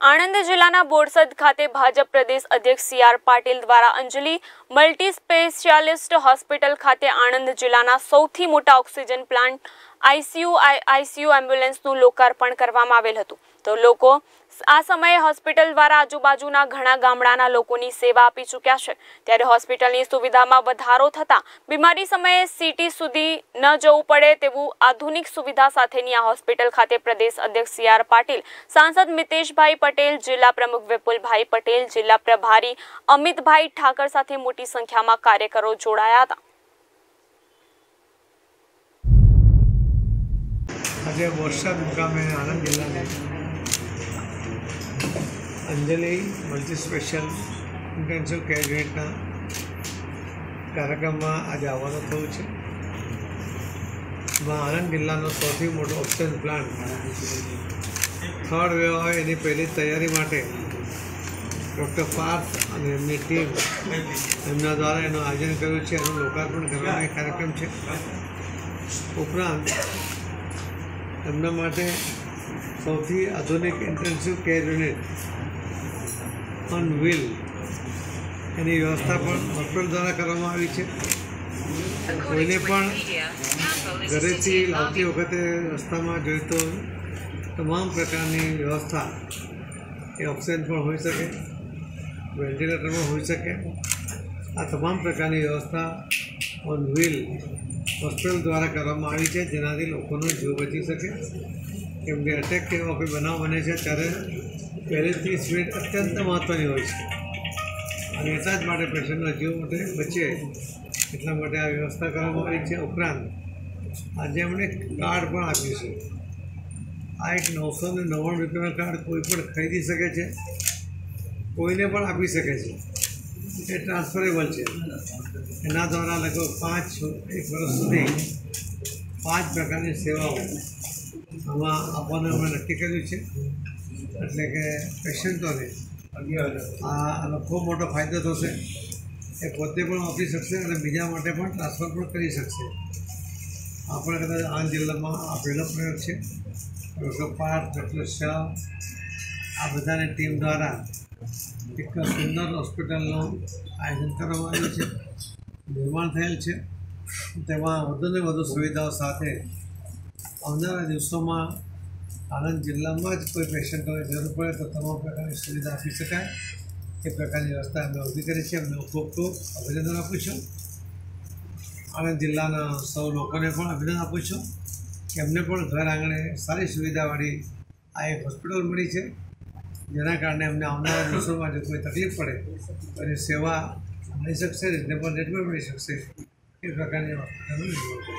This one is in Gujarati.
આણંદ જિલ્લાના બોરસદ ખાતે ભાજપ પ્રદેશ અધ્યક્ષ સી આર પાટીલ દ્વારા અંજલિ મલ્ટી સ્પેશિયાલિસ્ટ હોસ્પિટલ ખાતે આણંદ જિલ્લાના સૌથી મોટા ઓક્સિજન પ્લાન્ટ આઈસીયુ આઈસીયુ એમ્બ્યુલન્સનું લોકાર્પણ કરવામાં આવેલ હતું. તો લોકો આ સમયે હોસ્પિટલ દ્વારા આજુબાજુના ઘણા ગામડાના લોકોની સેવા આપી ચૂક્યા છે. ત્યારે હોસ્પિટલની સુવિધામાં વધારો થતાં બીમારી સમયે સિટી સુધી ન જવું પડે તેવું આધુનિક સુવિધા સાથેની આ હોસ્પિટલ ખાતે પ્રદેશ અધ્યક્ષ સી આર પાટીલ, સાંસદ મિતેશભાઈ પટેલ, જિલ્લા પ્રમુખ વિપુલભાઈ પટેલ, જિલ્લા પ્રભારી અમિતભાઈ ઠાકર સાથે મોટી સંખ્યામાં કાર્યકરો જોડાયા હતા. આજે વરસાદ મુકામે આણંદ જિલ્લાને Anjali multi special intensive care યુનિટના કાર્યક્રમમાં આજે આવવાનું થયું છે. એમાં આણંદ જિલ્લાનો સૌથી મોટો ઓક્સિજન પ્લાન્ટ. થર્ડ વેવ આવે એની પહેલી તૈયારી માટે ડૉક્ટર પાર્થ અને એમની ટીમ એમના દ્વારા એનું આયોજન કર્યું છે. એનું લોકાર્પણ કરવાનો એક કાર્યક્રમ છે. ઉપરાંત એમના માટે સૌથી આધુનિક intensive care unit on wheel એની વ્યવસ્થા પણ હોસ્પિટલ દ્વારા કરવામાં આવી છે. કોઈને પણ ઘરેથી આવતી વખતે રસ્તામાં જોઈતો તમામ પ્રકારની વ્યવસ્થા એ ઓક્સિજન પણ હોઈ શકે વેન્ટિલેટરમાં પણ હોઈ શકે. આ તમામ પ્રકારની વ્યવસ્થા ઓન વ્હીલ હોસ્પિટલ દ્વારા કરવામાં આવી છે જેનાથી લોકોનો જીવ બચી શકે. કેમ કે અટેક કે એવો કોઈ બનાવ બને છે ત્યારે પહેલેથી સ્પીડ અત્યંત મહત્ત્વની હોય છે. અને એટલા જ માટે પેશન્ટના જીવ માટે બચે. એટલા માટે આ વ્યવસ્થા કરવામાં આવી છે ઉપરાંત, આજે એમણે કાર્ડ પણ આપ્યું છે. આ એક નવસો ને નવ્વાણું રૂપિયાનો કાર્ડ કોઈ પણ ખરીદી શકે છે, કોઈને પણ આપી શકે છે. એ ટ્રાન્સફરેબલ છે. એના દ્વારા લગભગ પાંચ એક વર્ષ સુધી પાંચ પ્રકારની સેવાઓ આમાં આપવાનું અમે નક્કી કર્યું છે. એટલે કે પેશન્ટોને આ આનો ખૂબ મોટો ફાયદો થશે. એ પોતે પણ વાપરી શકશે અને બીજા માટે પણ ટ્રાન્સફર પણ કરી શકશે. આપણે કદાચ આ જિલ્લામાં આ પહેલો પ્રયોગ છે. ડૉક્ટર પાર્થ ડૉક્ટર શાહ આ બધાની ટીમ દ્વારા એક સુંદર હોસ્પિટલનું આયોજન કરવામાં આવ્યું છે. નિર્માણ થયેલ છે. તેમાં વધુને વધુ સુવિધાઓ સાથે આવનારા દિવસોમાં આણંદ જિલ્લામાં જ કોઈ પેશન્ટોને જરૂર પડે તો તમામ પ્રકારની સુવિધા આપી શકાય. એ પ્રકારની વ્યવસ્થા અમે ઊભી કરી છે. અમને ખૂબ ખૂબ અભિનંદન આપું છું. આણંદ જિલ્લાના સૌ લોકોને પણ અભિનંદન આપું છું. એમને પણ ઘર આંગણે સારી સુવિધાવાળી આ એક હોસ્પિટલ મળી છે. જેના કારણે અમને આવનારા દિવસોમાં જો કોઈ તકલીફ પડે તો એની સેવા મળી શકશે રિઝનેબલ રેટમાં મળી શકશે. એ પ્રકારની હોસ્પિટલનું